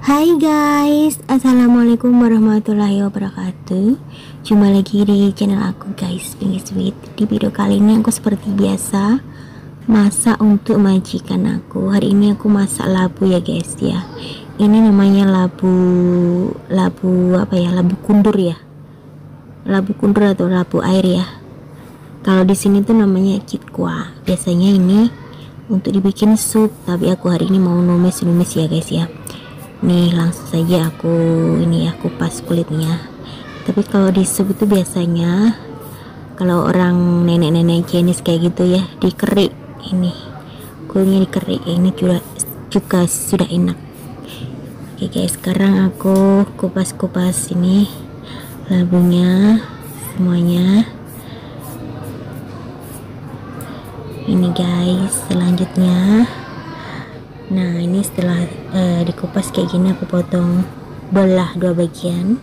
Hai guys, Assalamualaikum warahmatullahi wabarakatuh. Jumpa lagi di channel aku guys, Pinky Sweet. Di video kali ini aku seperti biasa Masak untuk majikan aku. Hari ini aku masak labu ya guys ya. Ini namanya labu Labu apa ya, labu kundur ya. Labu kundur atau labu air ya. Kalau di sini tuh namanya citkwa Biasanya ini untuk dibikin sup. Tapi aku hari ini mau numis-numis ya guys ya. Nih langsung saja aku ini ya kupas kulitnya. Tapi kalau di sup itu biasanya kalau orang nenek-nenek jenis kayak gitu ya dikerik ini. Kulitnya dikerik ini juga juga sudah enak. Oke guys sekarang aku kupas-kupas ini labunya semuanya ini guys selanjutnya. Nah ini setelah uh, dikupas kayak gini aku potong belah dua bagian.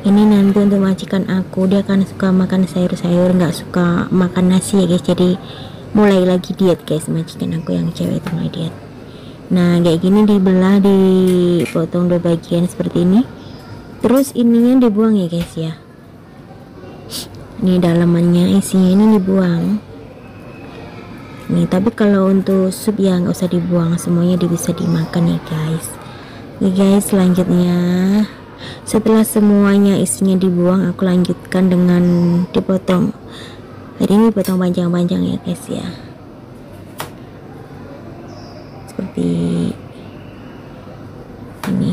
Ini nanti untuk majikan aku dia kan suka makan sayur-sayur nggak suka makan nasi ya guys. Jadi mulai lagi diet guys majikan aku yang cewek itu mulai diet. Nah kayak gini dibelah dipotong dua bagian seperti ini. Terus ininya dibuang ya guys ya ini dalamannya isinya ini dibuang. Nih tapi kalau untuk sup ya nggak usah dibuang semuanya bisa dimakan ya guys. Oke guys selanjutnya. Setelah semuanya isinya dibuang aku lanjutkan dengan dipotong. Hari ini potong panjang-panjang ya guys ya. Seperti ini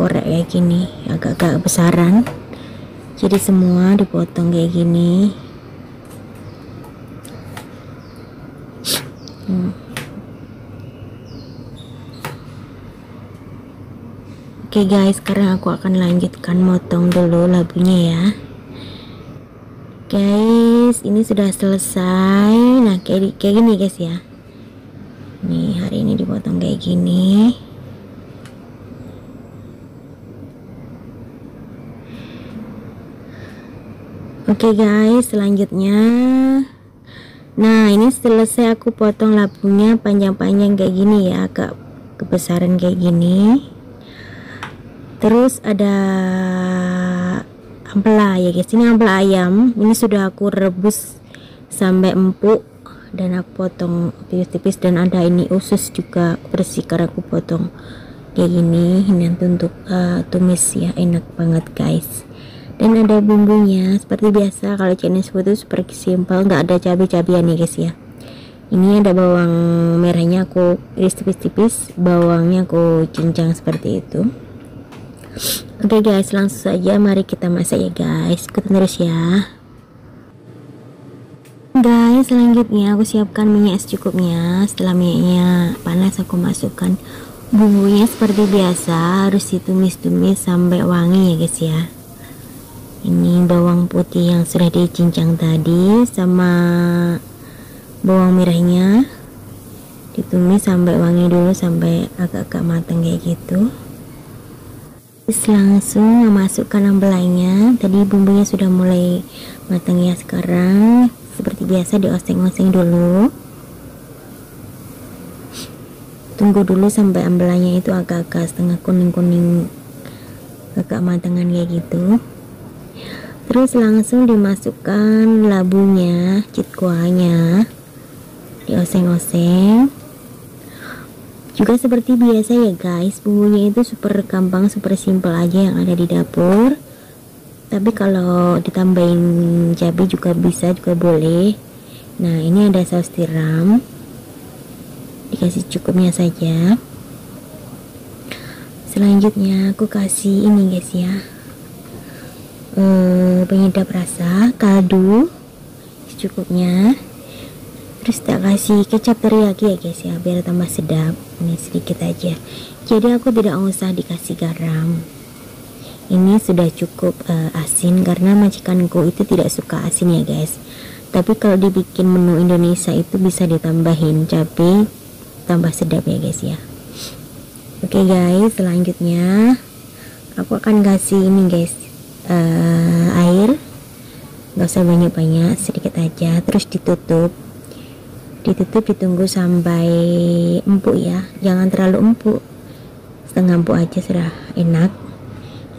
biji korek kayak gini agak-agak besaran jadi semua dipotong kayak gini Hmm. Oke okay guys, sekarang aku akan lanjutkan motong dulu labunya ya. Guys, ini sudah selesai. Nah, kayak kayak gini guys ya. Nih, hari ini dipotong kayak gini. Oke okay guys, selanjutnya. Nah ini selesai aku potong labunya panjang-panjang kayak gini ya agak kebesaran kayak gini. Terus ada ampela ya guys. Ini ampela ayam. Ini sudah aku rebus sampai empuk dan aku potong tipis-tipis dan ada ini usus juga aku bersihkan aku potong kayak gini. Ini untuk uh, tumis ya enak banget guys dan ada bumbunya seperti biasa kalau Chinese food itu seperti simpel nggak ada cabai-cabian ya guys ya. Ini ada bawang merahnya aku iris tipis-tipis bawangnya aku cincang seperti itu. Oke okay guys langsung saja mari kita masak ya guys. Ikutin terus ya. Guys selanjutnya aku siapkan minyak secukupnya. Setelah minyaknya panas aku masukkan bumbunya seperti biasa. Harus ditumis-tumis sampai wangi ya guys ya bawang putih yang sudah dicincang tadi sama bawang merahnya. Ditumis sampai wangi dulu sampai agak-agak matang kayak gitu. Terus langsung memasukkan ambelanya tadi bumbunya sudah mulai matang ya sekarang. Seperti biasa dioseng-oseng dulu. Tunggu dulu sampai ambelanya itu agak-agak setengah kuning-kuning agak matangan kayak gitu terus langsung dimasukkan labunya citkuanya dioseng-oseng. Juga seperti biasa ya guys bumbunya itu super gampang super simple aja yang ada di dapur. Tapi kalau ditambahin cabai juga bisa juga boleh. Nah ini ada saus tiram. Dikasih cukupnya saja. Selanjutnya aku kasih ini guys ya eh, penyedap rasa kaldu secukupnya. Terus tak kasih kecap teriyaki ya guys ya biar tambah sedap. Ini sedikit aja. Jadi aku tidak usah dikasih garam. Ini sudah cukup uh, asin karena majikanku itu tidak suka asin ya guys. Tapi kalau dibikin menu Indonesia itu bisa ditambahin cabai tambah sedap ya guys ya. Oke okay guys selanjutnya aku akan kasih ini guys uh, air nggak usah banyak-banyak sedikit aja. Terus ditutup. Ditutup ditunggu sampai empuk ya. Jangan terlalu empuk. Setengah empuk aja sudah enak.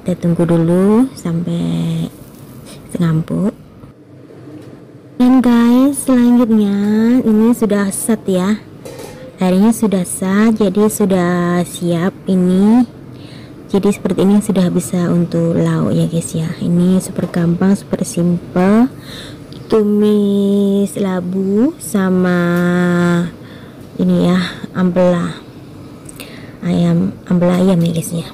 Kita tunggu dulu sampai setengah empuk. Dan guys selanjutnya ini sudah set ya. Airnya sudah sah jadi sudah siap. Ini jadi seperti ini sudah bisa untuk lauk ya guys ya. Ini super gampang super simple. Tumis labu sama ini ya ampela ayam ampela ayam ya guys ya.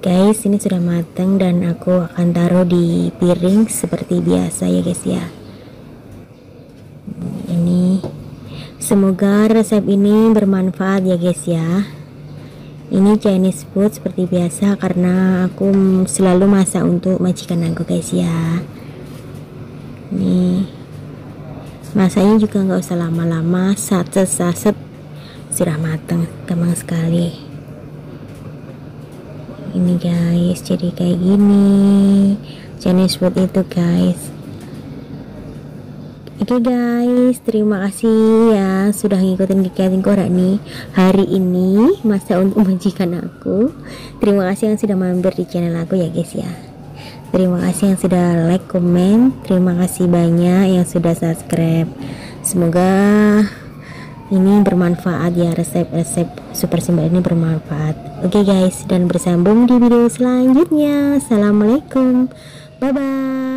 Guys ini sudah matang dan aku akan taruh di piring seperti biasa ya guys ya. Ini. Semoga resep ini bermanfaat ya guys ya ini Chinese food seperti biasa karena aku selalu masak untuk majikan aku guys ya. Nih. Masaknya juga nggak usah lama-lama saset saset sudah matang gampang sekali. Ini guys jadi kayak gini. Chinese food itu guys Oke okay guys, terima kasih ya sudah ngikutin kegiatan korak nih hari ini masa untuk majikan aku. Terima kasih yang sudah mampir di channel aku ya guys ya. Terima kasih yang sudah like, komen. Terima kasih banyak yang sudah subscribe. Semoga ini bermanfaat ya resep-resep super simpel ini bermanfaat. Oke okay guys, dan bersambung di video selanjutnya. Assalamualaikum. Bye bye.